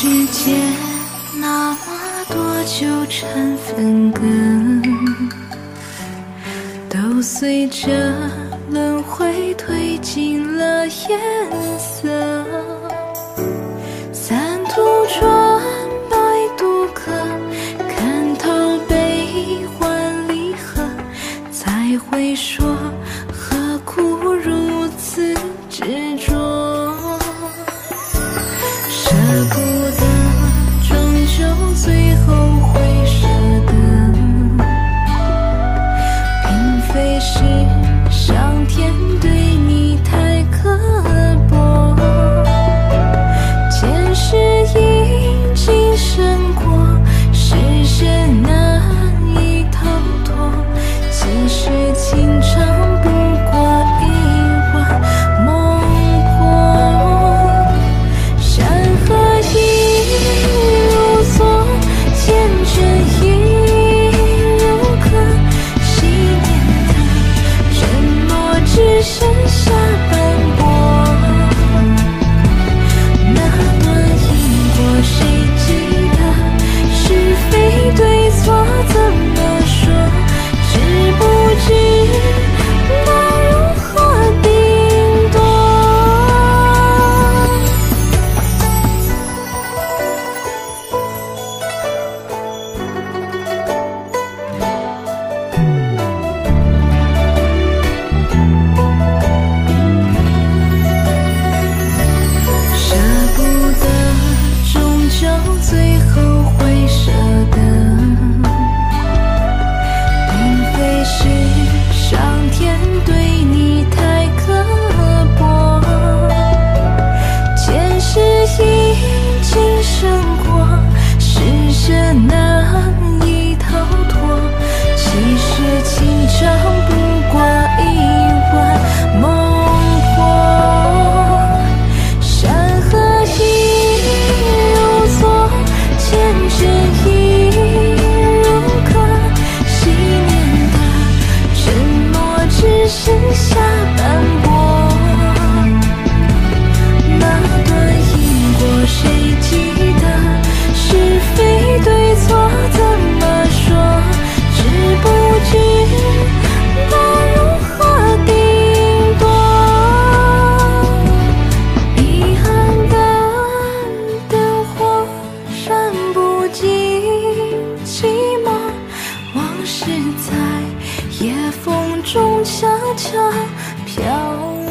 世间那么多纠缠分隔，都随着轮回褪尽了颜色。三途转百渡客，看透悲欢离合，才会说。只剩下。舍得。下斑驳那段因果谁记得是非对错怎么说？知不知道如何定夺彼岸的灯火燃不尽寂寞往事在。夜风中悄悄飘。